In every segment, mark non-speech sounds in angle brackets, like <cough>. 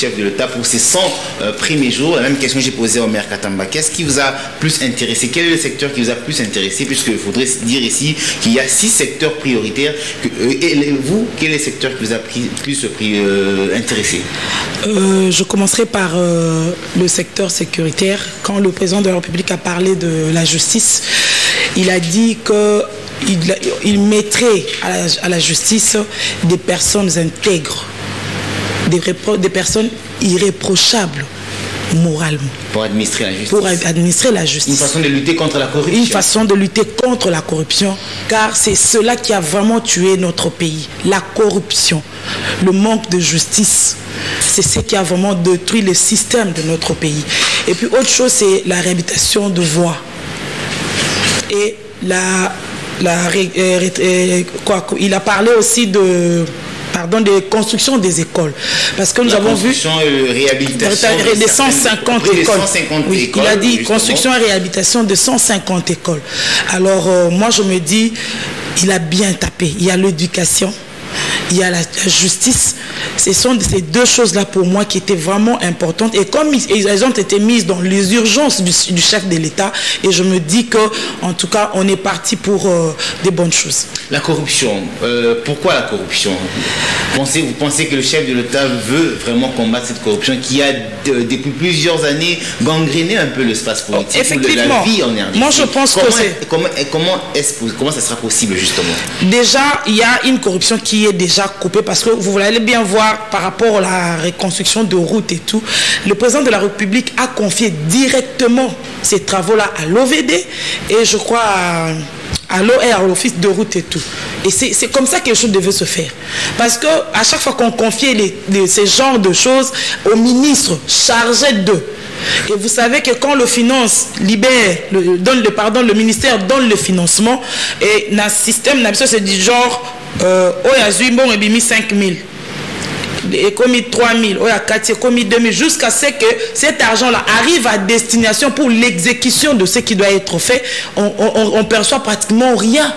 chef de l'État pour ces 100 euh, premiers jours. La même question que j'ai posée au maire Katamba. Qu'est-ce qui vous a plus intéressé? Quel est le secteur qui vous a plus intéressé? Puisqu'il faudrait dire ici qu'il y a six secteurs prioritaires. Euh, et vous, quel est le secteur qui vous a plus euh, intéressé? Je commencerai par le secteur sécuritaire. Quand le président de la République a parlé de la justice, il a dit que il, mettrait à la, justice des personnes intègres, des, des personnes irréprochables moralement. Pour administrer la justice. Pour administrer la justice. Une façon de lutter contre la corruption. Une façon de lutter contre la corruption, car c'est cela qui a vraiment tué notre pays. La corruption, le manque de justice, c'est ce qui a vraiment détruit le système de notre pays. Et puis autre chose, c'est la réhabilitation de voies. Et la la, euh, euh, quoi, il a parlé aussi de pardon, de construction des écoles. Parce que nous avons vu... Et réhabilitation de 150 écoles. Il a dit construction et réhabilitation de 150 écoles. Alors, euh, moi, je me dis, il a bien tapé. Il y a l'éducation, il y a la, justice. Ce sont ces deux choses-là pour moi qui étaient vraiment importantes. Et comme elles ont été mises dans les urgences du, chef de l'État, et je me dis que, en tout cas, on est parti pour euh, des bonnes choses. La corruption. Euh, pourquoi la corruption? Pensez, Vous pensez que le chef de l'État veut vraiment combattre cette corruption qui a, depuis plusieurs années, gangréné un peu l'espace politique Effectivement. la vie en RDC Moi, je pense comment, que c'est... Comment, comment, est comment ça sera possible, justement? Déjà, il y a une corruption qui est déjà coupé parce que vous allez bien voir par rapport à la reconstruction de routes et tout, le président de la République a confié directement ces travaux-là à l'OVD et je crois à, l'OR, à l'office de route et tout. Et c'est comme ça que les choses devaient se faire. Parce que à chaque fois qu'on confiait les, ces genres de choses au ministre chargé d'eux, et vous savez que quand le finance libère, le, donne le, pardon, le ministère donne le financement, et un système, c'est du genre, euh, oyo bon ebimi 5000 commis 3 000, a commis 2 000, jusqu'à ce que cet argent-là arrive à destination pour l'exécution de ce qui doit être fait, on, ne perçoit pratiquement rien.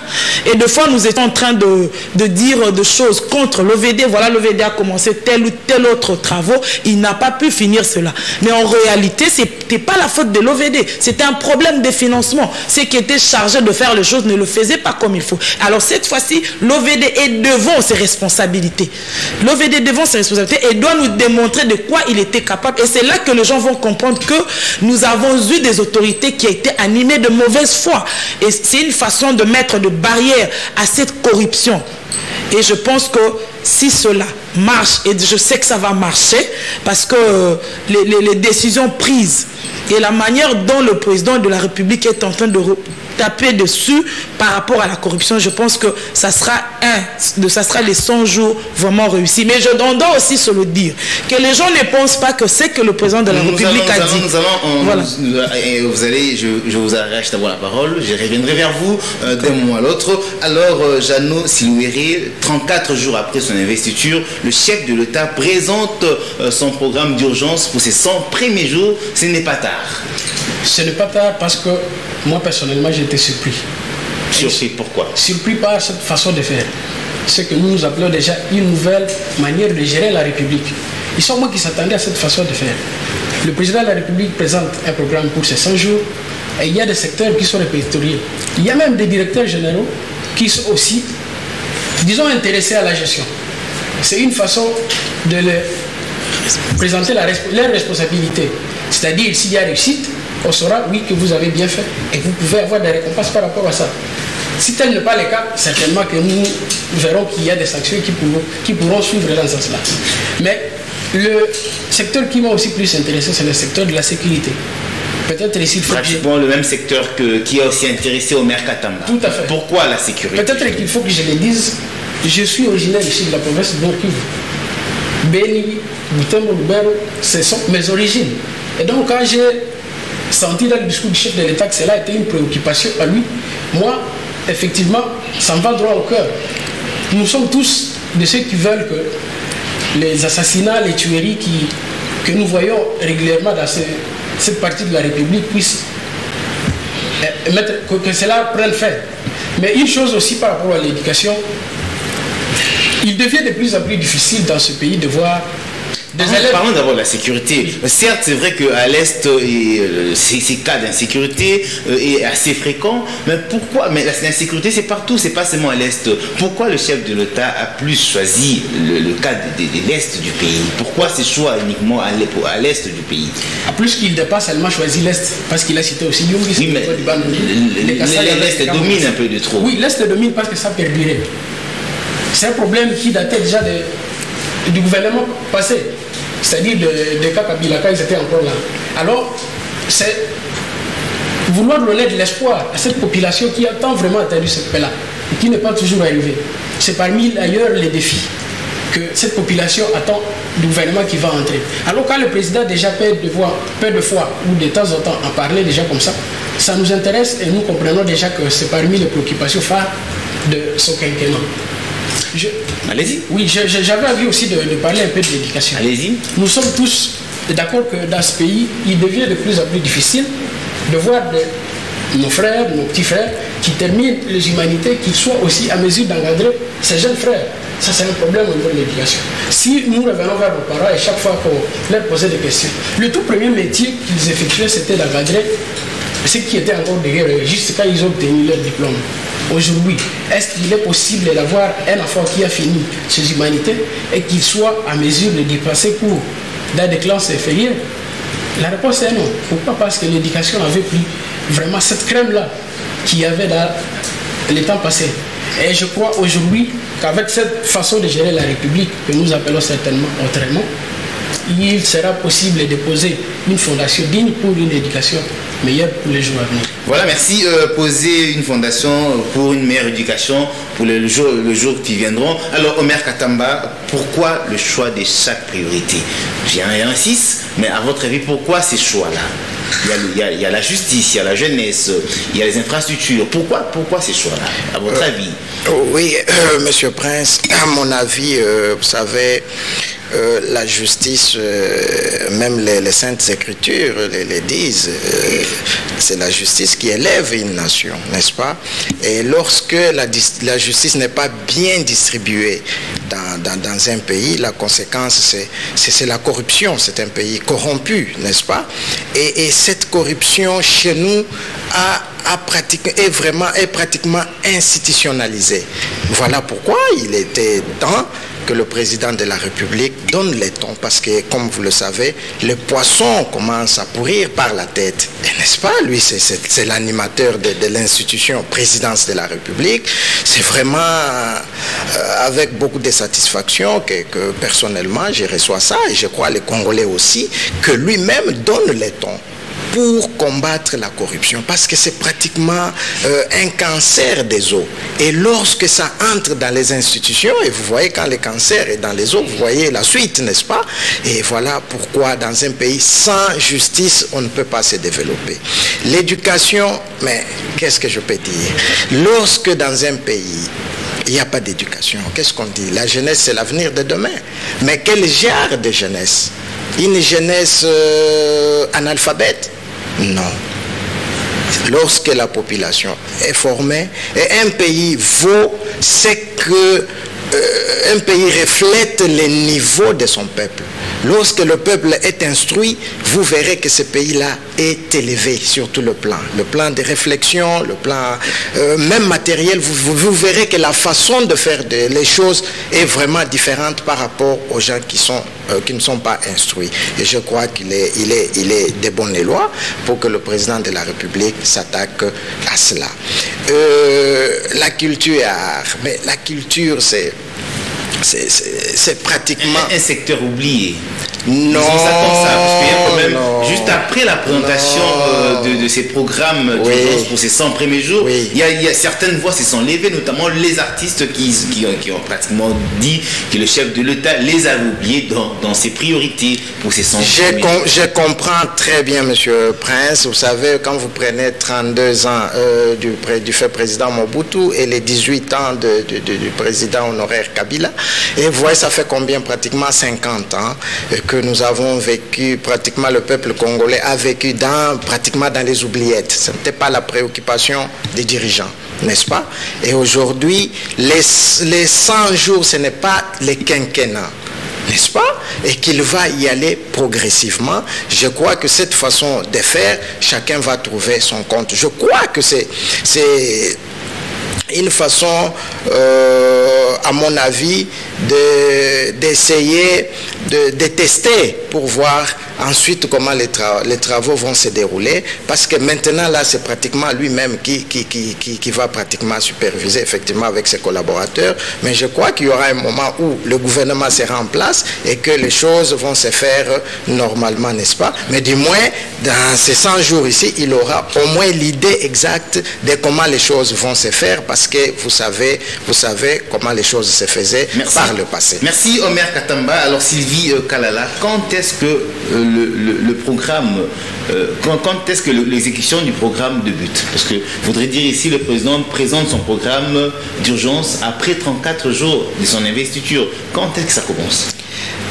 Et de fois, nous étions en train de, dire des choses contre l'OVD. Voilà, l'OVD a commencé tel ou tel autre travaux. Il n'a pas pu finir cela. Mais en réalité, ce n'était pas la faute de l'OVD. C'était un problème de financement. Ceux qui étaient chargés de faire les choses ne le faisaient pas comme il faut. Alors cette fois-ci, l'OVD est devant ses responsabilités. L'OVD devant ses et doit nous démontrer de quoi il était capable. Et c'est là que les gens vont comprendre que nous avons eu des autorités qui étaient animées de mauvaise foi. Et c'est une façon de mettre de barrières à cette corruption. Et je pense que si cela marche, et je sais que ça va marcher, parce que les, les décisions prises et la manière dont le président de la République est en train de taper dessus par rapport à la corruption, je pense que ça sera un, ça sera les 100 jours vraiment réussis. Mais je dois aussi se le dire, que les gens ne pensent pas que c'est que le président de la République a dit. vous allez, je, vous arrête d'avoir la parole, je reviendrai vers vous euh, d'un moment à l'autre. Alors, euh, Jeannot Silouéré, 34 jours après son investiture, le chef de l'État présente euh, son programme d'urgence pour ses 100 premiers jours. Ce n'est pas tard. Ce n'est pas tard parce que moi personnellement j'étais surpris. Surpris pourquoi? Surpris par cette façon de faire. Ce que nous nous appelons déjà une nouvelle manière de gérer la République. Ils sont moi qui s'attendaient à cette façon de faire. Le président de la République présente un programme pour ces 100 jours et il y a des secteurs qui sont répertoriés. Il y a même des directeurs généraux qui sont aussi, disons, intéressés à la gestion. C'est une façon de leur présenter la, leurs responsabilités. C'est-à-dire, s'il y a réussite, on saura, oui, que vous avez bien fait. Et vous pouvez avoir des récompenses par rapport à ça. Si tel n'est pas le cas, certainement que nous verrons qu'il y a des sanctions qui pourront, qui pourront suivre dans ce sens-là. Mais le secteur qui m'a aussi plus intéressé, c'est le secteur de la sécurité. Peut-être ici, il faut Pratiquement le même secteur que, qui a aussi intéressé au maire Katamba. Tout à fait. Pourquoi la sécurité? Peut-être qu'il faut que je le dise. Je suis originaire ici de la province de nord Beni, Boutembo, ce sont mes origines. Et donc, quand j'ai senti dans le discours du chef de l'État que cela était une préoccupation à lui, moi, effectivement, ça me va droit au cœur. Nous sommes tous de ceux qui veulent que les assassinats, les tueries que nous voyons régulièrement dans cette partie de la République puissent eh, mettre, que cela prenne fin. Mais une chose aussi par rapport à l'éducation, il devient de plus en plus difficile dans ce pays de voir Parlons, d'abord de la sécurité. Certes, c'est vrai qu'à l'Est, euh, ces, cas d'insécurité euh, est assez fréquent, mais pourquoi Mais l'insécurité, c'est partout, c'est pas seulement à l'Est. Pourquoi le chef de l'État a plus choisi le, cas de, l'Est du pays? Pourquoi ce choix uniquement à l'Est du pays? À plus qu'il n'a pas seulement choisi l'Est, parce qu'il a cité aussi Yungi, oui, l'Est domine un peu de trop. Oui, l'Est domine parce que ça perdurait. C'est un problème qui datait déjà du gouvernement passé c'est-à-dire des cas Kabila, quand ils étaient encore là. Alors, c'est vouloir donner de l'espoir à cette population qui a tant vraiment attendu cette paix-là et qui n'est pas toujours arrivée. C'est parmi d'ailleurs les défis que cette population attend du gouvernement qui va entrer. Alors quand le président déjà peur de, voir, de fois ou de temps en temps en parler déjà comme ça, ça nous intéresse et nous comprenons déjà que c'est parmi les préoccupations phares de son quinquennat. Allez-y. Oui, j'avais envie aussi de, parler un peu de l'éducation. Allez-y. Nous sommes tous d'accord que dans ce pays, il devient de plus en plus difficile de voir nos frères, nos petits frères, qui terminent les humanités, qu'ils soient aussi à mesure d'encadrer ces jeunes frères. Ça, c'est un problème au niveau de l'éducation. Si nous revenons vers nos parents et chaque fois qu'on leur posait des questions, le tout premier métier qu'ils effectuaient, c'était d'encadrer ceux qui étaient encore derrière, juste quand ils ont obtenu leur diplôme. Aujourd'hui, est-ce qu'il est possible d'avoir un enfant qui a fini ses humanités et qu'il soit à mesure de dépasser pour dans des classes inférieures? La réponse est non. Pourquoi? Parce que l'éducation n'avait plus vraiment cette crème-là qu'il y avait dans les temps passés. Et je crois aujourd'hui qu'avec cette façon de gérer la République, que nous appelons certainement autrement, il sera possible de poser une fondation digne pour une éducation meilleure pour les jours à venir. Voilà, merci. Euh, poser une fondation pour une meilleure éducation pour le jour, le jour qui viendront. Alors, Omer Katamba, pourquoi le choix de chaque priorité? J'insiste, mais à votre avis, pourquoi ces choix-là? Il y, a, la justice, il y a la jeunesse, il y a les infrastructures. Pourquoi, pourquoi ces choix-là, à votre euh, avis? Oui, euh, Monsieur Prince, à mon avis, vous savez, euh, la justice, euh, même les, saintes écritures les, disent, euh, c'est la justice qui élève une nation, n'est-ce pas? Et lorsque la, justice n'est pas bien distribuée dans, un pays, la conséquence, c'est la corruption. C'est un pays corrompu, n'est-ce pas? Et, cette corruption chez nous est vraiment est pratiquement institutionnalisée. Voilà pourquoi il était temps que le président de la République donne les tons parce que, comme vous le savez, le poisson commence à pourrir par la tête. N'est-ce pas Lui, c'est l'animateur de, l'institution présidence de la République. C'est vraiment euh, avec beaucoup de satisfaction que, que personnellement, je reçois ça et je crois les Congolais aussi, que lui-même donne les tons pour combattre la corruption parce que c'est pratiquement euh, un cancer des eaux. Et lorsque ça entre dans les institutions, et vous voyez quand le cancer est dans les eaux, vous voyez la suite, n'est-ce pas? Et voilà pourquoi dans un pays sans justice, on ne peut pas se développer. L'éducation, mais qu'est-ce que je peux dire? Lorsque dans un pays, il n'y a pas d'éducation. Qu'est-ce qu'on dit? La jeunesse, c'est l'avenir de demain. Mais quel genre de jeunesse? Une jeunesse euh, analphabète non. Lorsque la population est formée, et un pays vaut ce que euh, un pays reflète les niveaux de son peuple. Lorsque le peuple est instruit, vous verrez que ce pays-là est élevé sur tout le plan. Le plan de réflexion, le plan euh, même matériel, vous, verrez que la façon de faire les choses est vraiment différente par rapport aux gens qui, sont, euh, qui ne sont pas instruits. Et je crois qu'il est, il est, il est des bonnes lois pour que le président de la République s'attaque à cela. la culture mais la culture, c'est c'est pratiquement... Un, secteur oublié. Non, juste après la présentation euh, de, ces programmes pour ces 100 premiers jours, il, y a, certaines voix se sont levées, notamment les artistes qui, qui, ont, pratiquement dit que le chef de l'État les a oubliés dans, ses priorités pour ces 100 premiers jours. Je comprends très bien, Monsieur Prince. Vous savez, quand vous prenez 32 ans euh, du, du fait président Mobutu et les 18 ans du président honoraire Kabila, et vous voyez, ça fait combien Pratiquement? 50 ans que nous avons vécu, pratiquement le peuple congolais a vécu dans, pratiquement dans les oubliettes. Ce n'était pas la préoccupation des dirigeants, n'est-ce pas? Et aujourd'hui, les, les 100 jours, ce n'est pas les quinquennats n'est-ce pas? Et qu'il va y aller progressivement. Je crois que cette façon de faire, chacun va trouver son compte. Je crois que c'est une façon, euh, à mon avis, d'essayer de, de, tester pour voir ensuite comment les, les, travaux vont se dérouler. Parce que maintenant, là, c'est pratiquement lui-même qui, qui, qui, qui, va pratiquement superviser, effectivement, avec ses collaborateurs. Mais je crois qu'il y aura un moment où le gouvernement sera en place et que les choses vont se faire normalement, n'est-ce pas? Mais du moins, dans ces 100 jours ici, il aura au moins l'idée exacte de comment les choses vont se faire parce que vous savez, vous savez comment les choses se faisaient par le passé. Merci Omer Katamba. Alors Sylvie euh, Kalala, quand est-ce que euh, le, le, programme, euh, quand, quand est-ce que l'exécution du programme débute Parce que voudrait dire ici, le président présente son programme d'urgence après 34 jours de son investiture. Quand est-ce que ça commence?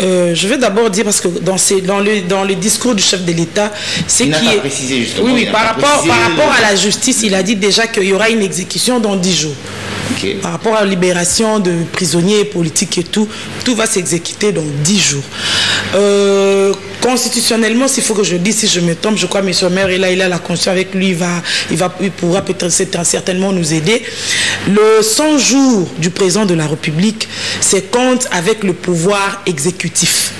Euh, je vais d'abord dire, parce que dans, ces, dans, le, dans le discours du chef de l'État, c'est qui est... précisé justement. Oui, oui par, rapport, par rapport à la justice, il a dit déjà qu'il y aura une exécution dans 10 jours. Par rapport à la libération de prisonniers politiques et tout, tout va s'exécuter dans 10 jours. Euh, constitutionnellement, s'il faut que je dise, si je me trompe, je crois que M. Maire est là, il a la conscience avec lui, il, va, il, va, il pourra peut-être certainement nous aider. Le 100 jours du président de la République, c'est compte avec le pouvoir exécutif.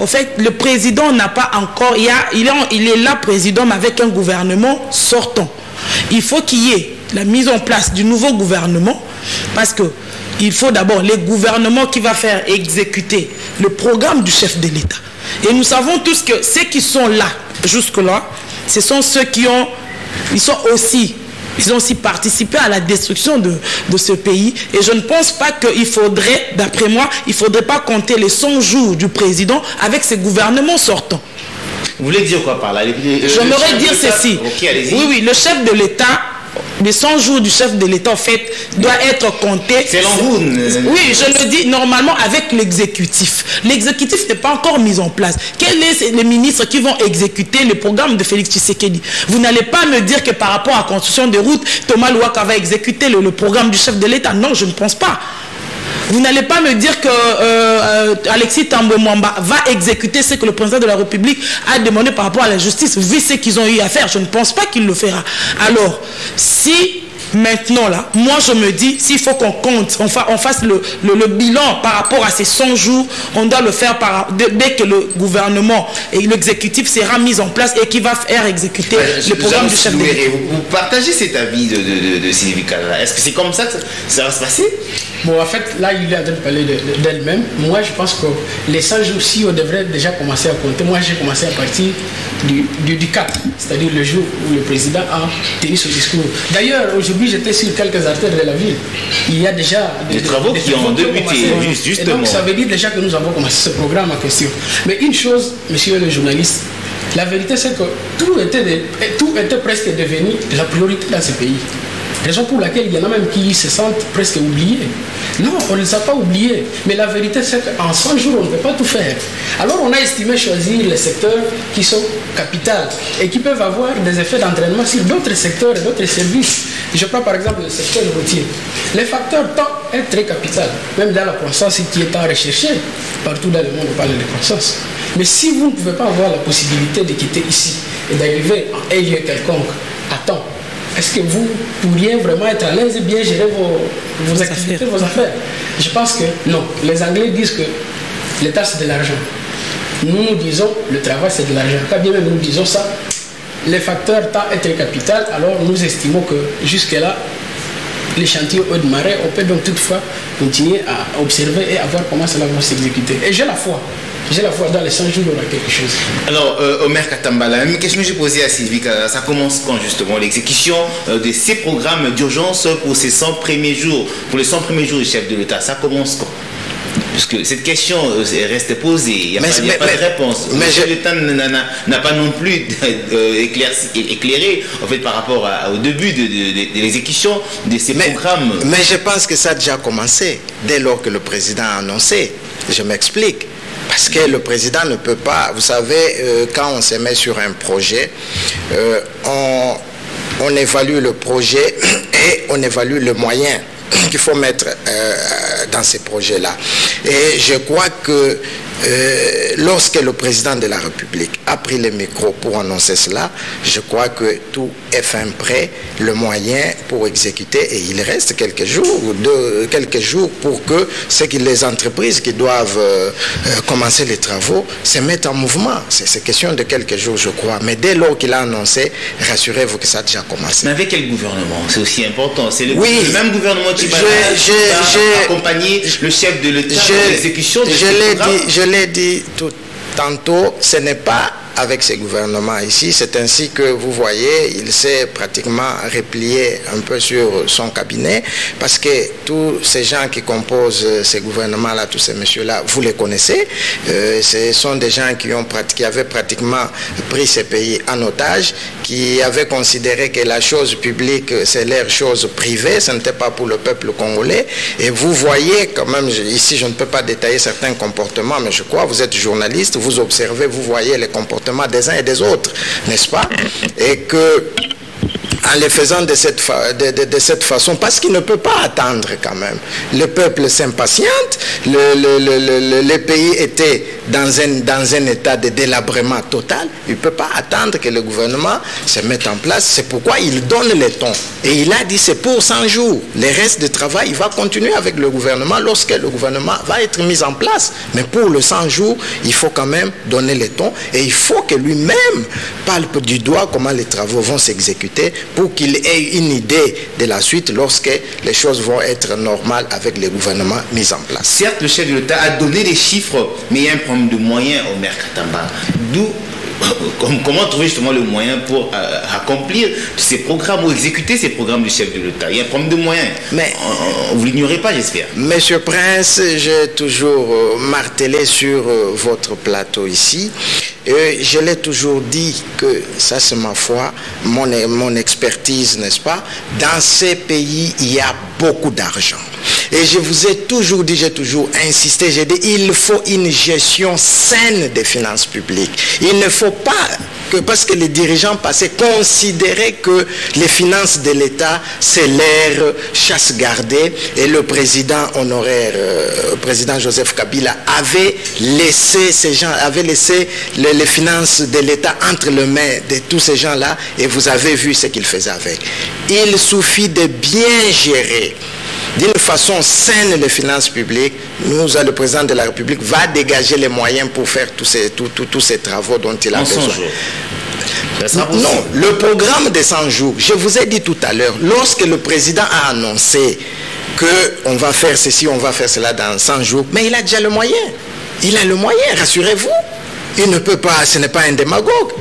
En fait, le président n'a pas encore, il, il est là président, mais avec un gouvernement sortant. Il faut qu'il y ait la mise en place du nouveau gouvernement, parce que il faut d'abord le gouvernement qui va faire exécuter le programme du chef de l'État. Et nous savons tous que ceux qui sont là, jusque-là, ce sont ceux qui ont, ils sont aussi, ils ont aussi participé à la destruction de, de ce pays. Et je ne pense pas qu'il faudrait, d'après moi, il ne faudrait pas compter les 100 jours du président avec ses gouvernements sortants. Vous voulez dire quoi par là? J'aimerais dire ceci. oui, oui, le chef de l'État les 100 jours du chef de l'État, en fait, doit être compté. C'est vous. Oui, je le dis normalement avec l'exécutif. L'exécutif n'est pas encore mis en place. Quels sont les ministres qui vont exécuter le programme de Félix Tshisekedi? Vous n'allez pas me dire que par rapport à la construction des routes, Thomas Louaka va exécuter le programme du chef de l'État. Non, je ne pense pas. Vous n'allez pas me dire que euh, euh, Alexis Tambo va exécuter ce que le président de la République a demandé par rapport à la justice, vu ce qu'ils ont eu à faire. Je ne pense pas qu'il le fera. Alors, si maintenant là, moi je me dis, s'il faut qu'on compte, on, fa on fasse le, le, le, bilan par rapport à ces 100 jours, on doit le faire par, dès que le gouvernement et l'exécutif sera mis en place et qui va faire exécuter le programme du chef de vous, vous partagez cet avis de, de, de, de Sylvie Est-ce que c'est comme ça que ça, ça va se passer? Bon, en fait, là, il est en train de parler d'elle-même. Moi, je pense que les 100 jours, si on devrait déjà commencer à compter, moi, j'ai commencé à partir du, du, du 4, c'est-à-dire le jour où le président a tenu ce discours. D'ailleurs, aujourd'hui, j'étais sur quelques artères de la ville. Il y a déjà des, des travaux, des qui ont débuté, justement. Et donc, ça veut dire déjà que nous avons commencé ce programme en question. Mais une chose, monsieur le journaliste, la vérité, c'est que tout était, de, tout était presque devenu la priorité dans ce pays. Raison pour laquelle il y en a même qui se sentent presque oubliés. Non, on ne les a pas oubliés. Mais la vérité, c'est qu'en 100 jours, on ne peut pas tout faire. Alors, on a estimé choisir les secteurs qui sont capitales et qui peuvent avoir des effets d'entraînement sur d'autres secteurs et d'autres services. Je prends par exemple le secteur routier. Les facteurs temps est très capital. Même dans la croissance qui est tant recherché, partout dans le monde, on parle de croissance. Mais si vous ne pouvez pas avoir la possibilité de quitter ici et d'arriver en un lieu quelconque à temps, est-ce que vous pourriez vraiment être à l'aise et bien gérer vos, vos activités, affaires. vos affaires? Je pense que non. Les Anglais disent que l'État c'est de l'argent. Nous nous disons le travail c'est de l'argent. Quand bien même nous disons ça, les facteurs temps très capital, alors nous estimons que jusque-là, les chantiers haut de on peut donc toutefois continuer à observer et à voir comment cela va s'exécuter. Et j'ai la foi. J'ai la foi dans les 100 jours, y aura quelque chose. Alors, euh, Omer Katamba, la même question que j'ai posée à Sylvie, ça commence quand justement l'exécution euh, de ces programmes d'urgence pour ces 100 premiers jours, pour les 100 premiers jours du chef de l'État, ça commence quand? Parce que cette question euh, reste posée, il n'y a, mais, pas, mais, pas, de réponse. Mais le l'État n'a pas non plus <laughs> éclairé en fait, par rapport à, au début de, de, de l'exécution de ces programmes. Mais je pense que ça a déjà commencé dès lors que le président a annoncé. Je m'explique. Parce que le président ne peut pas, vous savez, euh, quand on se met sur un projet, euh, on, on, évalue le projet <clears throat> et on évalue le moyen qu'il faut mettre euh, dans ces projets-là. Et je crois que euh, lorsque le président de la République a pris le micro pour annoncer cela, je crois que tout est fin prêt, le moyen pour exécuter, et il reste quelques jours, de, quelques jours pour que ce que les entreprises qui doivent euh, euh, commencer les travaux se mettent en mouvement. C'est question de quelques jours, je crois. Mais dès lors qu'il a annoncé, rassurez-vous que ça a déjà commencé. Mais avec quel gouvernement? C'est aussi important. C'est le, Oui. le même gouvernement qui va accompagner le chef de l'État dans l'exécution de je ce programme. dit, je l'ai dit tout tantôt, ce n'est pas avec ces gouvernements ici, c'est ainsi que vous voyez, il s'est pratiquement replié un peu sur son cabinet, parce que tous ces gens qui composent ces gouvernements-là, tous ces messieurs-là, vous les connaissez, Euh, ce sont des gens qui, ont qui avaient pratiquement pris ces pays en otage, qui avaient considéré que la chose publique, c'est leur chose privée, ce n'était pas pour le peuple congolais, et vous voyez quand même, ici je ne peux pas détailler certains comportements, mais je crois, vous êtes journaliste, vous observez, vous voyez les comportements des uns et des autres, n'est-ce pas? Et que en les faisant de cette, façon, parce qu'il ne peut pas attendre quand même. Le peuple s'impatiente, le, le- le- le- le- pays étaient dans un, dans un état de délabrement total, il ne peut pas attendre que le gouvernement se mette en place. C'est pourquoi il donne le ton. Et il a dit c'est pour 100 jours. Les restes de travail, il va continuer avec le gouvernement lorsque le gouvernement va être mis en place. Mais pour le 100 jours, il faut quand même donner le ton et il faut que lui-même palpe du doigt comment les travaux vont s'exécuter pour qu'il ait une idée de la suite lorsque les choses vont être normales avec le gouvernement mis en place. Certes, le chef de l'État a donné des chiffres, mais il y a un problème de moyens au maire Katamba. D'où <laughs> com- comment trouver justement le moyen pour euh, accomplir ces programmes ou exécuter ces programmes du chef de l'État? Il y a un problème de moyens. Mais- Euh, vous l'ignorez pas, j'espère. Monsieur Prince, j'ai toujours euh, martelé sur euh, votre plateau ici. Et je l'ai toujours dit que, ça c'est ma foi, mon, mon expertise, n'est-ce pas? Dans ces pays, il y a beaucoup d'argent. Et je vous ai toujours dit, j'ai toujours insisté, j'ai dit, il faut une gestion saine des finances publiques. Il ne faut pas que, parce que les dirigeants passés considéraient que les finances de l'État, c'est l'air chasse gardée et le président honoraire, euh, président Joseph Kabila, avait laissé ces gens, avait laissé les, les finances de l'État entre les mains de tous ces gens-là et vous avez vu ce qu'il faisait avec. Il suffit de bien gérer d'une façon saine les finances publiques, nous, le président de la République va dégager les moyens pour faire tous ces, tous- ces travaux dont il a En 100 besoin. Non, le programme des 100 jours, je vous ai dit tout à l'heure, lorsque le président a annoncé qu'on va faire ceci, on va faire cela dans 100 jours, mais il a déjà le moyen. Il a le moyen, rassurez-vous. Il ne peut pas, ce n'est pas un démagogue.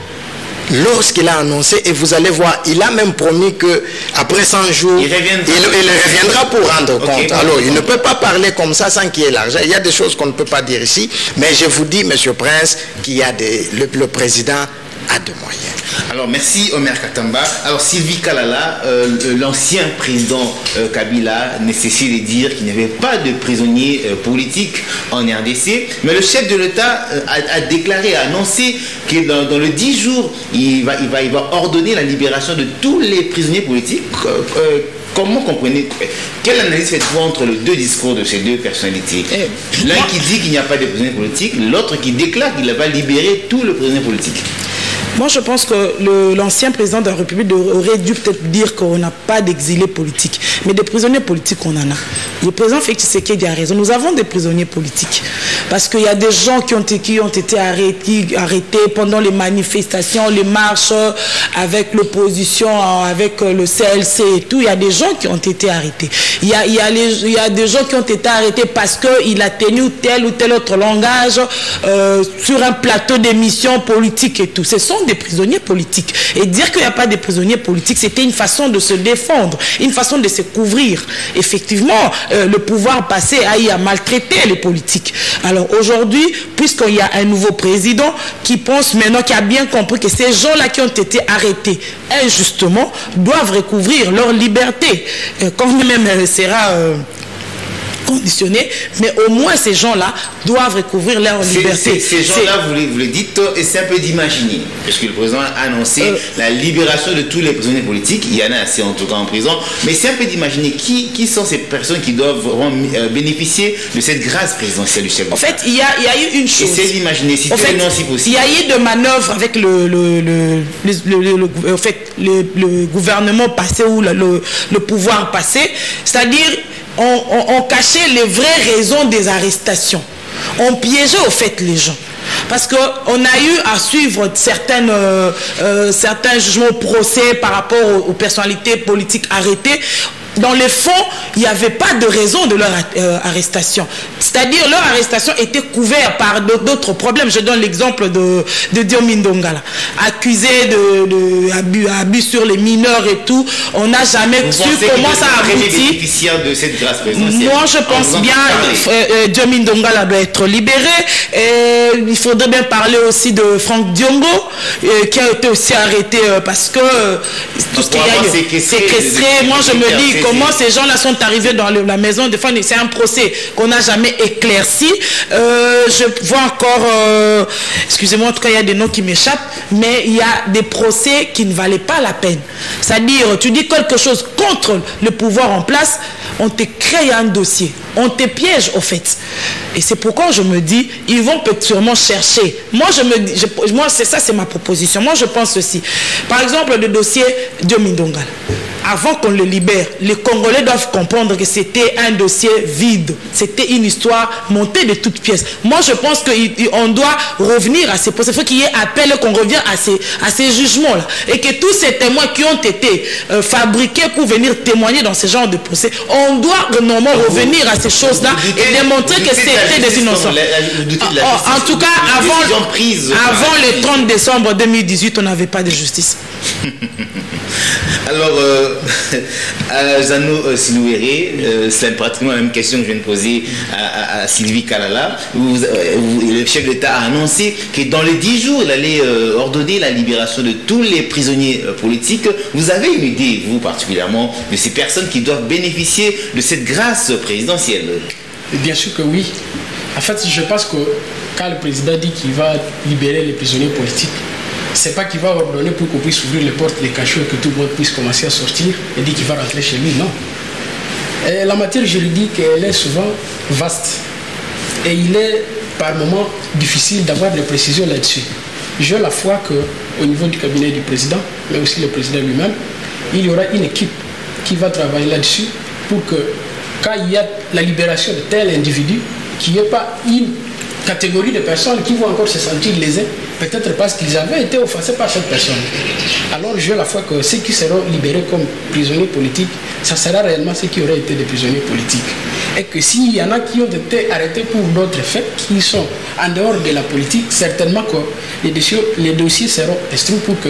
Lorsqu'il a annoncé, et vous allez voir, il a même promis que après 100 jours, Il reviendra. il- il reviendra pour rendre compte. Alors, il ne peut pas parler comme ça sans qu'il y ait l'argent. Il y a des choses qu'on ne peut pas dire ici, mais je vous dis, Monsieur Prince, qu'il y a des, le, le président a des moyens. Alors merci Omer Katamba. Alors Sylvie Kalala, euh, le- l'ancien président euh, Kabila ne cessait de dire qu'il n'y avait pas de prisonniers euh, politiques en RDC, mais le chef de l'État euh, a, a déclaré, a annoncé que dans, dans le 10 jours, il va, il, va, il va ordonner la libération de tous les prisonniers politiques. Euh, euh, Comment comprenez Quelle analyse faites-vous entre les deux discours de ces deux personnalités? Eh, L'un qui dit qu'il n'y a pas de prisonniers politiques, l'autre qui déclare qu'il va libérer tous les prisonniers politiques. Moi, je pense que l'ancien président de la République aurait dû peut-être dire qu'on n'a pas d'exilés politiques. Mais des prisonniers politiques, on en a. Le président Tshisekedi a raison. Nous avons des prisonniers politiques. Parce qu'il y a des gens qui ont, été- qui ont été arrêtés, pendant les manifestations, les marches avec l'opposition, avec le CLC et tout. Il y a des gens qui ont été arrêtés. Il y a, des gens qui ont été arrêtés parce qu'il a tenu tel ou tel autre langage euh, sur un plateau d'émission politique et tout. Des prisonniers politiques. Et dire qu'il n'y a pas de prisonniers politiques, c'était une façon de se défendre, une façon de se couvrir. Effectivement, euh, le pouvoir passé a maltraiter les politiques. Alors aujourd'hui, puisqu'il y a un nouveau président qui pense maintenant, qui a bien compris que ces gens-là qui ont été arrêtés injustement doivent recouvrir leur liberté. Euh, quand même elle sera... euh, conditionné, mais au moins ces gens-là doivent recouvrir leur liberté. Ces gens-là, vous, vous, le dites, et c'est un peu d'imaginer, puisque le président a annoncé euh, la libération de tous les prisonniers politiques, il y en a assez en tout cas en prison, mais c'est un peu d'imaginer qui, qui sont ces personnes qui doivent vraiment euh, bénéficier de cette grâce présidentielle du chef En fait, il y a, il y a eu une chose. Essayez d'imaginer, si, fait, si possible. Il y a eu de manœuvres avec le, le, le, le, gouvernement passé ou le, pouvoir passé, c'est-à-dire on, cachait les vraies raisons des arrestations. On piégeait au fait les gens. Parce qu'on a eu à suivre euh, euh, certains jugements procès par rapport aux personnalités politiques arrêtées dans le fond, il n'y avait pas de raison de leur euh, arrestation. C'est-à-dire, leur arrestation était couverte par d'autres problèmes. Je donne l'exemple de, de Diomin Dongala, accusé de, abus, sur les mineurs et tout. On n'a jamais su comment ça a abouti. de cette grâce Moi, je pense bien que euh, euh, Diomin Dongala doit être libéré. Et il faudrait bien parler aussi de Franck Diongo, qui a été aussi arrêté parce que tout ce qu'il y a eu, séquestré. Moi, je me dis comment ces gens-là sont arrivés dans la maison de femmes. C'est un procès qu'on n'a jamais éclairci. Euh, je vois encore, euh, excusez-moi, en tout cas, il y a des noms qui m'échappent, mais il y a des procès qui ne valaient pas la peine. C'est-à-dire, tu dis quelque chose contre le pouvoir en place, on te crée un dossier, on te piège au fait. Et c'est pourquoi je me dis, ils vont peut-être sûrement chercher. Moi, je me dis, moi, c'est ça, c'est ma proposition. Moi, je pense aussi. Par exemple, le dossier de Mindongal avant qu'on le libère, les Congolais doivent comprendre que c'était un dossier vide. C'était une histoire montée de toutes pièces. Moi, je pense qu'on doit revenir à ces procès. Il faut qu'il y ait appel qu'on revienne à ces, jugements-là. Et que tous ces témoins qui ont été euh, fabriqués pour venir témoigner dans ce genre de procès, doit normalement revenir à ces choses-là et démontrer que c'était des innocents. en tout cas, avant, avant le 30 décembre 2018, on n'avait pas de justice. <laughs> Alors, euh, à <laughs> Zano euh, euh, c'est pratiquement la même question que je viens de poser à, Sylvie Kalala. le chef d'État a annoncé que dans les 10 jours, il allait ordonner la libération de tous les prisonniers politiques. Vous avez une idée, vous particulièrement, de ces personnes qui doivent bénéficier de cette grâce présidentielle? Bien sûr que oui. En fait, je pense que quand le président dit qu'il va libérer les prisonniers politiques, c'est pas qu'il va ordonner pour qu'on puisse ouvrir les portes des cachots et que tout le monde puisse commencer à sortir et dire qu'il va rentrer chez lui. Non. la matière juridique, elle est souvent vaste. Et il est par moments difficile d'avoir des précisions là-dessus. J'ai la foi qu'au niveau du cabinet du président, mais aussi le président lui-même, il y aura une équipe qui va travailler là-dessus pour que quand il y a la libération de tel individu, qu'il n'y ait pas une catégorie de personnes qui vont encore se sentir lésées peut-être parce qu'ils avaient été offensés par cette personne. Alors j'ai la foi que ceux qui seront libérés comme prisonniers politiques, ça sera réellement ceux qui auraient été des prisonniers politiques. Et que s'il y en a qui ont été arrêtés pour d'autres faits, qui sont en dehors de la politique, certainement que les dossiers, les dossiers seront instruits pour que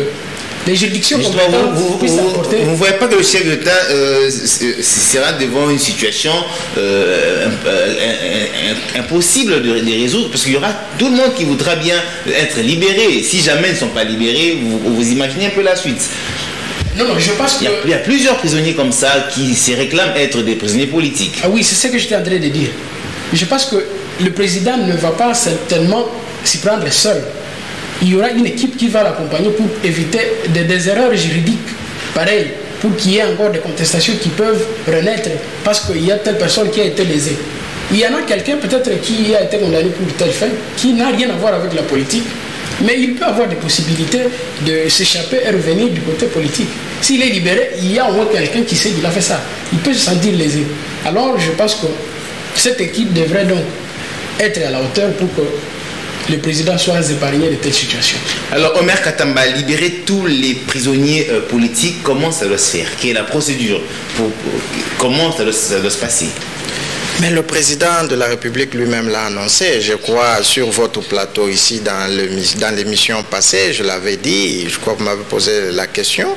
les juridictions vous, ne voyez pas que le chef d'État euh, sera devant une situation euh, impossible de, résoudre parce qu'il y aura tout le monde qui voudra bien être libéré. Si jamais ils ne sont pas libérés, vous, imaginez un peu la suite. Non, non, je pense qu'il y, y, a plusieurs prisonniers comme ça qui se réclament être des prisonniers politiques. Ah oui, c'est ce que j'étais en train de dire. Je pense que le président ne va pas certainement s'y prendre seul il y aura une équipe qui va l'accompagner pour éviter des, erreurs juridiques pareilles, pour qu'il y ait encore des contestations qui peuvent renaître parce qu'il y a telle personne qui a été lésée. Il y en a quelqu'un peut-être qui a été condamné pour telle fin, qui n'a rien à voir avec la politique, mais il peut avoir des possibilités de s'échapper et revenir du côté politique. S'il est libéré, il y a au moins quelqu'un qui sait qu'il a fait ça. Il peut se sentir lésé. Alors je pense que cette équipe devrait donc être à la hauteur pour que le président soit épargné de telles situations. Alors, Omer Katamba, libérer tous les prisonniers euh, politiques, comment ça doit se faire? Quelle est la procédure pour, Comment ça doit, se passer? Mais le président de la République lui-même l'a annoncé, je crois, sur votre plateau ici dans l'émission passée, je l'avais dit, je crois que vous m'avez posé la question.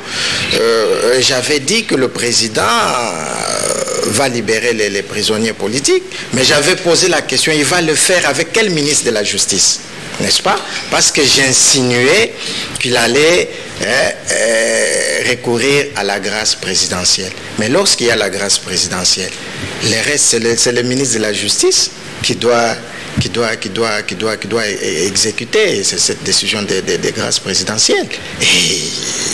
Euh, j'avais dit que le président euh, va libérer les prisonniers politiques, mais j'avais posé la question, il va le faire avec quel ministre de la Justice n'est-ce pas? Parce que j'insinuais qu'il allait hein, euh, recourir à la grâce présidentielle. Mais lorsqu'il y a la grâce présidentielle, le reste, c'est le ministre de la Justice qui doit qui doit, qui doit, qui doit, qui doit exécuter cette décision de, de- de grâce présidentielle. Et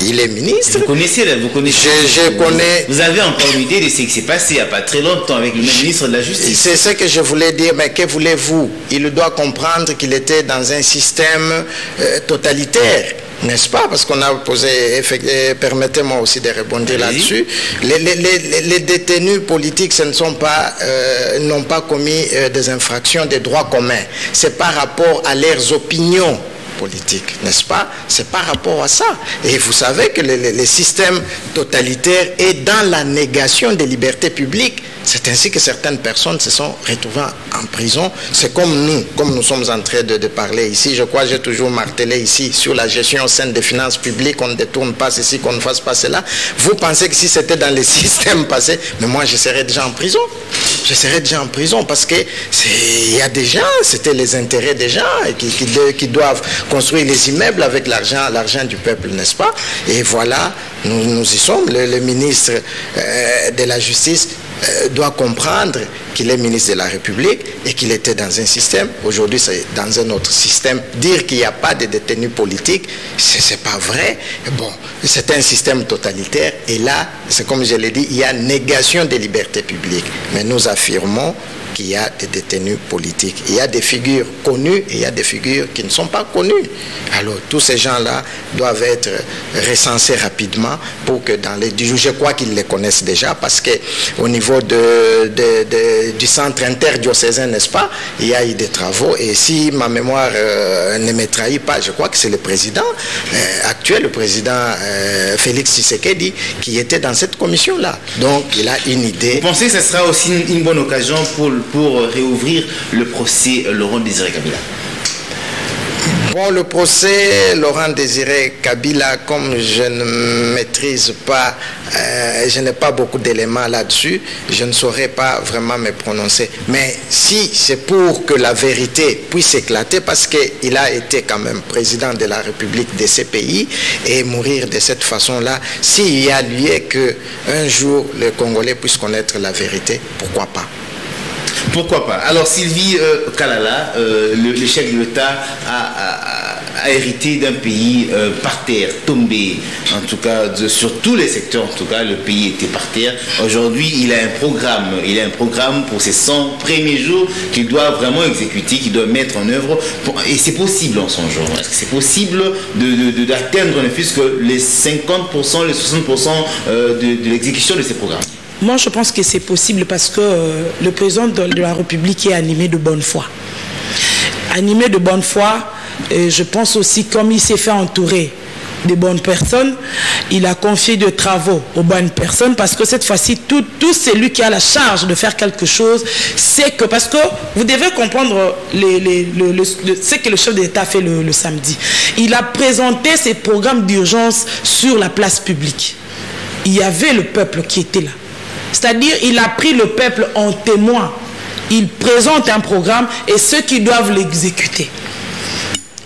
il est ministre. Vous connaissez, vous connaissez. Je- je connais- Vous avez encore une idée de ce qui s'est passé il n'y a pas très longtemps avec le ministre de la Justice. C'est ce que je voulais dire, mais que voulez-vous? Il doit comprendre qu'il était dans un système euh, totalitaire. N'est-ce pas? Parce qu'on a posé, euh, permettez-moi aussi de répondre Allez-y. là-dessus. Les, les- les- les détenus politiques, ce ne sont pas, euh, n'ont pas commis euh, des infractions des droits communs. C'est par rapport à leurs opinions n'est-ce pas? C'est par rapport à ça. Et vous savez que le, système totalitaire est dans la négation des libertés publiques. C'est ainsi que certaines personnes se sont retrouvées en prison. C'est comme nous, comme nous sommes en train de, parler ici. Je crois que j'ai toujours martelé ici sur la gestion saine des finances publiques. On ne détourne pas ceci, qu'on ne fasse pas cela. Vous pensez que si c'était dans le <laughs> système passé, mais moi je serais déjà en prison. Je serais déjà en prison parce que il y a des gens, c'était les intérêts des gens qui doivent construire les immeubles avec l'argent, l'argent du peuple, n'est-ce pas? Et voilà, nous, y sommes. Le, ministre euh, de la Justice euh, doit comprendre qu'il est ministre de la République et qu'il était dans un système. Aujourd'hui, c'est dans un autre système. Dire qu'il n'y a pas de détenus politiques, c'est c'est pas vrai. Bon, c'est un système totalitaire. Et là, c'est comme je l'ai dit, il y a négation des libertés publiques. Mais nous affirmons qu'il y a des détenus politiques. Il y a des figures connues et il y a des figures qui ne sont pas connues. Alors, tous ces gens-là doivent être recensés rapidement pour que dans les... Je crois qu'ils les connaissent déjà parce que au niveau du centre interdiocésain, n'est-ce pas, il y a eu des travaux et si ma mémoire euh, ne me trahit pas, je crois que c'est le président euh, actuel, le président euh, Félix Tshisekedi, qui était dans cette commission-là. Donc, il a une idée. Vous pensez que ce sera aussi une bonne occasion pour, pour réouvrir le procès Laurent Désiré Kabila Bon, le procès Laurent Désiré Kabila, comme je ne maîtrise pas, euh, je n'ai pas beaucoup d'éléments là-dessus, je ne saurais pas vraiment me prononcer. Mais si c'est pour que la vérité puisse éclater, parce qu'il a été quand même président de la République de ces pays, et mourir de cette façon-là, s'il y a lieu que un jour le Congolais puisse connaître la vérité, pourquoi pas? Pourquoi pas? Alors Sylvie euh, Kalala, euh, le, chef de l'État, a, hérité d'un pays euh, par terre, tombé, en tout cas sur tous les secteurs, en tout cas le pays était par terre. Aujourd'hui, il a un programme, il a un programme pour ces 100 premiers jours qu'il doit vraiment exécuter, qu'il doit mettre en œuvre. et c'est possible en son genre. Est-ce que c'est possible de- de- d'atteindre ne fût-ce que les 50%, les 60% euh, de, de l'exécution de ces programmes? Moi, je pense que c'est possible parce que euh, le président de, la République est animé de bonne foi. Animé de bonne foi, et je pense aussi comme il s'est fait entourer de bonnes personnes, il a confié de travaux aux bonnes personnes parce que cette fois-ci, tout, tout celui qui a la charge de faire quelque chose, c'est que, parce que vous devez comprendre ce que le chef d'État fait le samedi. Il a présenté ses programmes d'urgence sur la place publique. Il y avait le peuple qui était là. C'est-à-dire, il a pris le peuple en témoin. Il présente un programme et ceux qui doivent l'exécuter.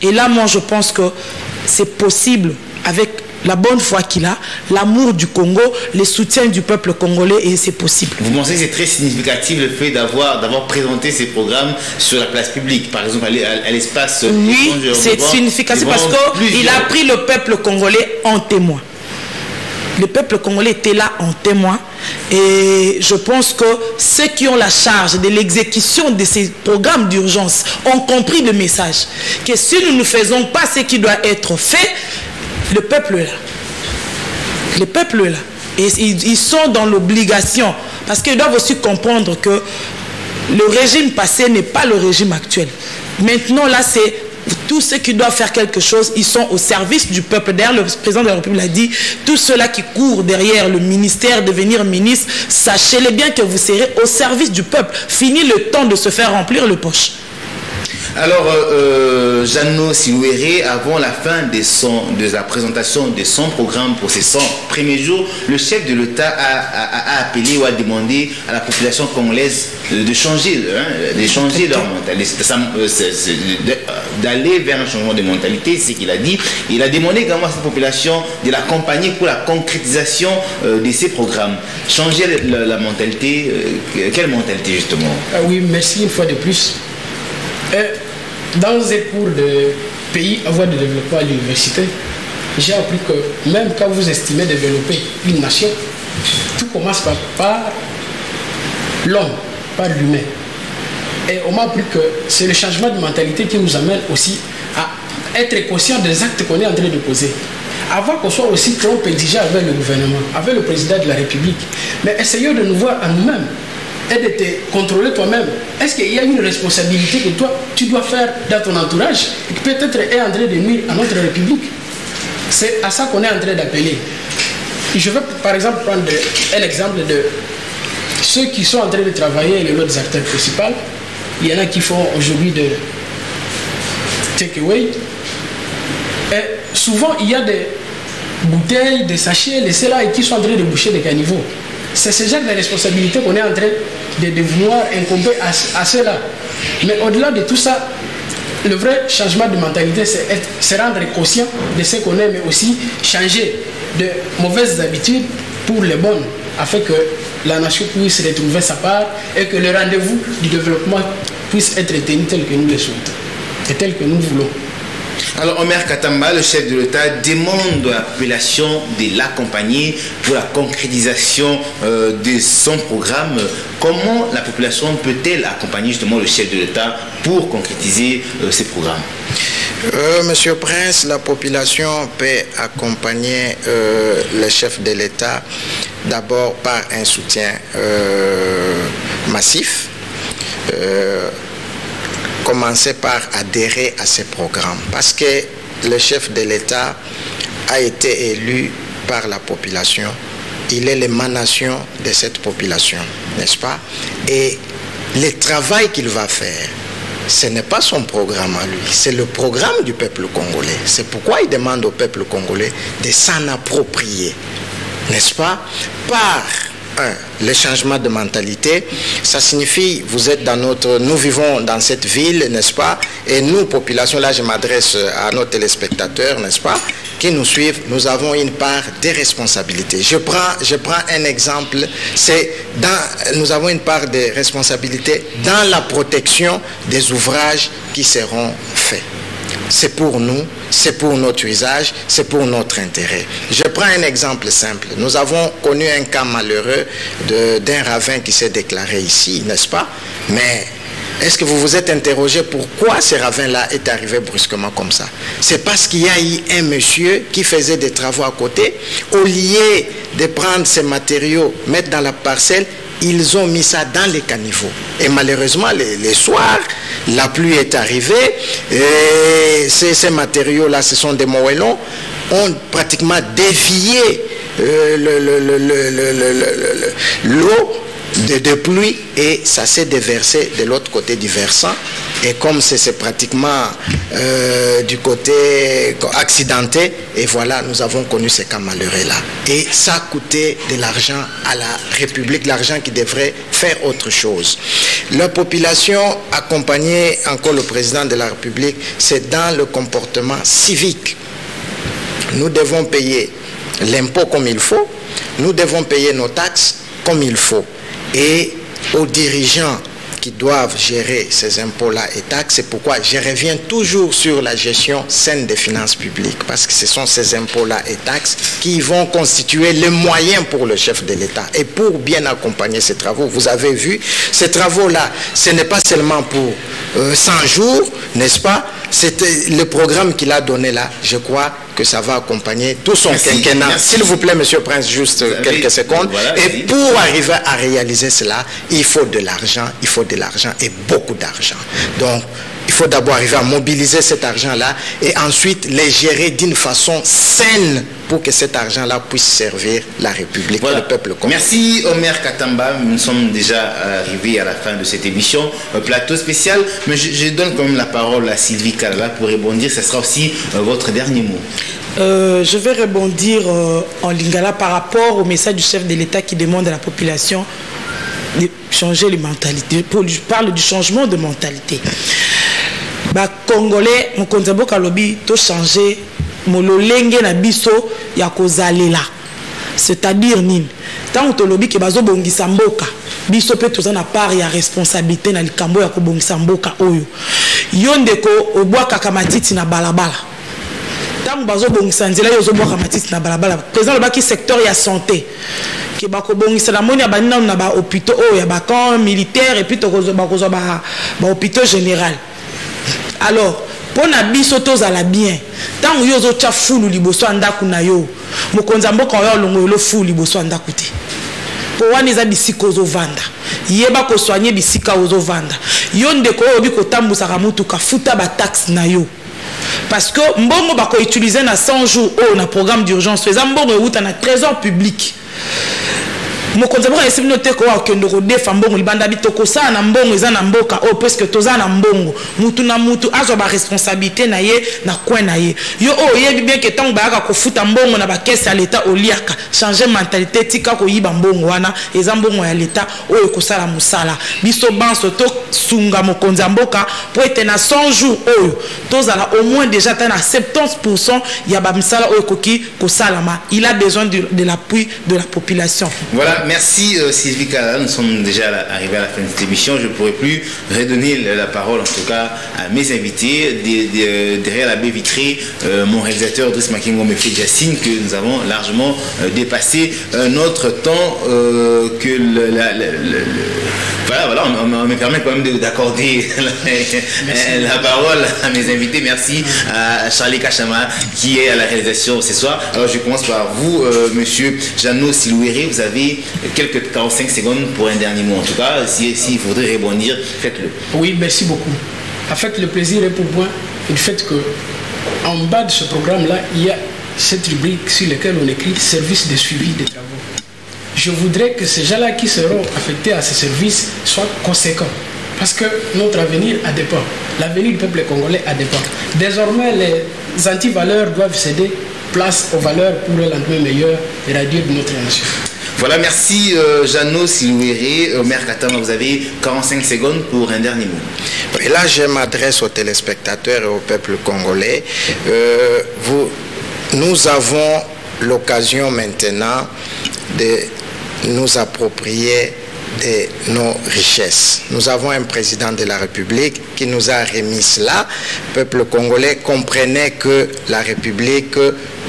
Et là, moi, je pense que c'est possible avec la bonne foi qu'il a, l'amour du Congo, le soutien du peuple congolais, et c'est possible. Vous pensez que c'est très significatif le fait d'avoir présenté ces programmes sur la place publique, par exemple à l'e- à l'espace Oui, c'est significatif parce qu'il a pris le peuple congolais en témoin. Le peuple congolais était là en témoin et je pense que ceux qui ont la charge de l'exécution de ces programmes d'urgence ont compris le message que si nous ne faisons pas ce qui doit être fait, le peuple est là. Le peuple est là. Et ils, sont dans l'obligation parce qu'ils doivent aussi comprendre que le régime passé n'est pas le régime actuel. Maintenant, là, c'est tous ceux qui doivent faire quelque chose, ils sont au service du peuple. D'ailleurs, le président de la République l'a dit, tous ceux-là qui courent derrière le ministère, devenir ministre, sachez-le bien que vous serez au service du peuple. Fini le temps de se faire remplir le poche. Alors, euh, Jeannot Silouéré, avant la fin de la présentation de son programme pour ces 100 premiers jours, le chef de l'État a, appelé ou a demandé à la population congolaise de, changer, hein, de changer leur mentalité, d'aller vers un changement de mentalité, c'est ce qu'il a dit. Il a demandé également à cette population de l'accompagner pour la concrétisation euh, de ces programmes. Changer la, mentalité, euh, quelle mentalité justement? Ah Oui, merci une fois de plus. Euh, dans un cours de pays à voie de développement à l'université, j'ai appris que même quand vous estimez développer une nation, tout commence par, l'homme, par l'humain. Et on m'a appris que c'est le changement de mentalité qui nous amène aussi à être conscient des actes qu'on est en train de poser. Avant qu'on soit aussi trompé déjà avec le gouvernement, avec le président de la République. Mais essayons de nous voir en nous-mêmes et de te contrôler toi-même. Est-ce qu'il y a une responsabilité que toi, tu dois faire dans ton entourage et qui peut-être est en train de nuire à notre République? C'est à ça qu'on est en train d'appeler. Je vais par exemple prendre un exemple de ceux qui sont en train de travailler, les autres acteurs principaux. Il y en a qui font aujourd'hui de takeaway. Et souvent, il y a des bouteilles, des sachets laissés là et qui sont en train de boucher des caniveaux. C'est ce genre de responsabilité qu'on est en train de, vouloir incomber à, cela. Mais au-delà de tout ça, le vrai changement de mentalité, c'est se rendre conscient de ce qu'on est, mais aussi changer de mauvaises habitudes pour les bonnes, afin que la nation puisse retrouver sa part et que le rendez-vous du développement puisse être tenu tel que nous le souhaitons et tel que nous voulons. Alors Omer Katamba, le chef de l'État, demande à la population de l'accompagner pour la concrétisation euh, de son programme. Comment la population peut-elle accompagner justement le chef de l'État pour concrétiser euh, ses programmes? Euh, Monsieur Prince, la population peut accompagner le chef de l'État d'abord par un soutien massif commencer par adhérer à ces programmes parce que le chef de l'État a été élu par la population. Il est l'émanation de cette population, n'est-ce pas? Et le travail qu'il va faire, ce n'est pas son programme à lui, c'est le programme du peuple congolais. C'est pourquoi il demande au peuple congolais de s'en approprier, n'est-ce pas? Par le changement de mentalité, ça signifie, vous êtes dans notre, nous vivons dans cette ville, n'est-ce pas? Et nous, population, là je m'adresse à nos téléspectateurs, n'est-ce pas? Qui nous suivent, nous avons une part de responsabilité. Je prends, je prends un exemple, c'est dans, nous avons une part de responsabilité dans la protection des ouvrages qui seront faits c'est pour nous, c'est pour notre usage, c'est pour notre intérêt. Je prends un exemple simple. Nous avons connu un cas malheureux d'un ravin qui s'est déclaré ici, n'est-ce pas? Mais est-ce que vous vous êtes interrogé pourquoi ce ravin-là est arrivé brusquement comme ça? C'est parce qu'il y a eu un monsieur qui faisait des travaux à côté. Au lieu de prendre ces matériaux, mettre dans la parcelle, ils ont mis ça dans les caniveaux. Et malheureusement, les, soirs, la pluie est arrivée et ces, matériaux-là, ce sont des moellons, ont pratiquement dévié l'eau de, pluie et ça s'est déversé de l'autre côté du versant. Et comme c'est pratiquement euh, du côté accidenté, et voilà, nous avons connu ces cas malheureux-là. Et ça a coûté de l'argent à la République, l'argent qui devrait faire autre chose. La population accompagnée encore le président de la République, c'est dans le comportement civique. Nous devons payer l'impôt comme il faut, nous devons payer nos taxes comme il faut et aux dirigeants qui doivent gérer ces impôts-là et taxes. C'est pourquoi je reviens toujours sur la gestion saine des finances publiques, parce que ce sont ces impôts-là et taxes qui vont constituer le moyen pour le chef de l'État. Et pour bien accompagner ces travaux, vous avez vu, ces travaux-là, ce n'est pas seulement pour 100 euh, jours, n'est-ce pas C'était le programme qu'il a donné là, je crois, que ça va accompagner tout son quinquennat. S'il vous plaît, Monsieur Prince, juste quelques secondes. et pour arriver à réaliser cela, il faut de l'argent, il faut de l'argent et beaucoup d'argent. Donc, il faut d'abord arriver à mobiliser cet argent-là et ensuite les gérer d'une façon saine pour que cet argent-là puisse servir la République Voilà. et le peuple congolais. Merci Omer Katamba. Nous sommes déjà arrivés à la fin de cette émission. Un plateau spécial. Mais je, je donne quand même la parole à Sylvie Kalala pour rebondir. Ce sera aussi euh, votre dernier mot. Euh, je vais rebondir euh, en lingala par rapport au message du chef de l'État qui demande à la population de changer les mentalités. Je parle du changement de mentalité. Congolais, mokonzi ya mboka alobi tochange mololenge na biso ya kozalela. C'est-à-dire nini? Ntango tolobi ke bazobongisa mboka biso mpe toza na part ya responsabilité na likambo ya kobongisa mboka oyo. Yo ndeko obwakaka matiti na balabala. Ntango bazobongisa nzela yo ozobwaka matiti na balabala. Président alobaki secteur ya santé. Ke bakobongisa na moni ya bandi nanu na bahôpitaux oyo ya bacamp militaire epuis bakozwa bahôpitaux général alors mpo na biso tozala bien. Ntango yo ozotya fulu liboso ya ndako na yo mokonzi ya mboka oyo alongo yolo fulu liboso ya ndako te. Mpo wana eza bisika ozovanda. Yeba koswanye bisika ozovanda. Yo ndeko oyo obi kotambusaka motuka futa bataxe na yo. Parce que mbongo bakoutilize na 100 jours oyo na programme d'urgence. Eza mbongo euta na trésor public mokonzi mboka esi bino te kowa okende kodefa mbongo. Libanda bi tokosala na mbongo eza na mboka. Oyo puiske toza na mbongo. Mutu na mutu azwa baresponsabilité na ye na coin na ye. Yo oyo oyebi bien ke ntango bayaka kofuta mbongo na bakese ya leta oliaka. Change mentalité tika koyiba mbongo wana. Eza mbongo ya leta oyo ekosala mosala. Biso banso tosunga mokonzi ya mboka po ete na 100 jours oyo tozala au moins déjà ata na 70 ya bamisala oyo ekoki kosalama. Il a besoin de, de l'appui de la population. Voilà, merci euh, Sylvie Kalala. Nous sommes déjà la- arrivés à la fin de cette émission. Je ne pourrai plus redonner la parole, en tout cas, à mes invités. Derrière la baie vitrée, euh, mon réalisateur Driss Makingo Mefe Jassine, que nous avons largement euh, dépassé notre temps que le, la- la- le- le- voilà, voilà, on, on- on me permet quand même de- d'accorder <laughs> la, la parole à mes invités. Merci à Charlie Kachama qui est à la réalisation ce soir. Alors je commence par vous, euh, monsieur Jeannot Silouéré. Vous avez quelques 45 secondes pour un dernier mot. En tout cas, si- s'il faudrait rebondir, faites-le. Oui, merci beaucoup. En fait, le plaisir est pour moi du fait que en bas de ce programme-là, il y a cette rubrique sur laquelle on écrit service de suivi des travaux. Je voudrais que ces gens-là qui seront affectés à ces services soient conséquents. Parce que notre avenir a dépend. L'avenir du peuple congolais a dépend. Désormais, les antivaleurs doivent céder place aux valeurs pour un lendemain meilleur et réduire notre nation. Voilà, merci euh, Jeannot Silouéré. Euh, Katama, vous avez 45 secondes pour un dernier mot. Et là, je m'adresse aux téléspectateurs et au peuple congolais. Euh, nous avons l'occasion maintenant de nous approprier de nos richesses. Nous avons un président de la République qui nous a remis cela. Peuple congolais, comprenez que la République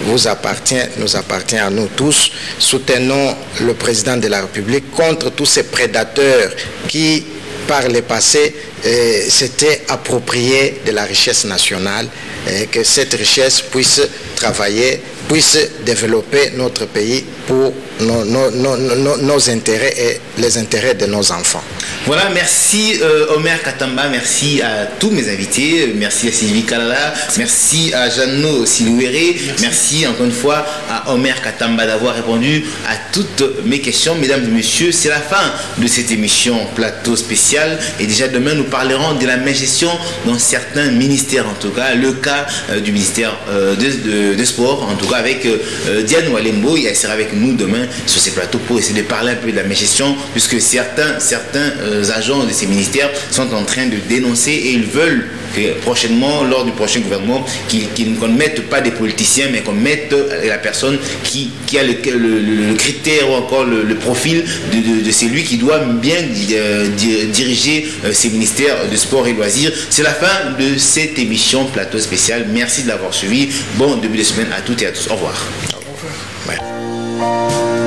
vous appartient, nous appartient à nous tous. Soutenons le président de la République contre tous ces prédateurs qui, par le passé, euh, s'étaient appropriés de la richesse nationale et que cette richesse puisse travailler, puisse développer notre pays pour nos, nos- nos- nos- nos intérêts et les intérêts de nos enfants. Voilà, merci euh, Omer Katamba, merci à tous mes invités, merci à Sylvie Kalala, merci à Jeannot Silouéré, merci. encore une fois à Omer Katamba d'avoir répondu à toutes mes questions. Mesdames et messieurs, c'est la fin de cette émission plateau spécial et déjà demain nous parlerons de la gestion dans certains ministères, en tout cas le cas euh, du ministère euh, de, de- de sport, en tout cas avec euh, euh, Diane Walembo, il sera avec nous demain sur ces plateaux pour essayer de parler un peu de la gestion puisque certains, certains euh, agents de ces ministères sont en train de dénoncer et ils veulent que prochainement, lors du prochain gouvernement, qu'on ne mette pas des politiciens, mais qu'on mette la personne qui, qui a le, le- critère ou encore le, le profil de, de- de celui qui doit bien euh, di- diriger euh, ces ministères de sport et loisirs. C'est la fin de cette émission Plateau spécial. Merci de l'avoir suivi. Bon début de semaine à toutes et à tous. Au revoir. Ouais.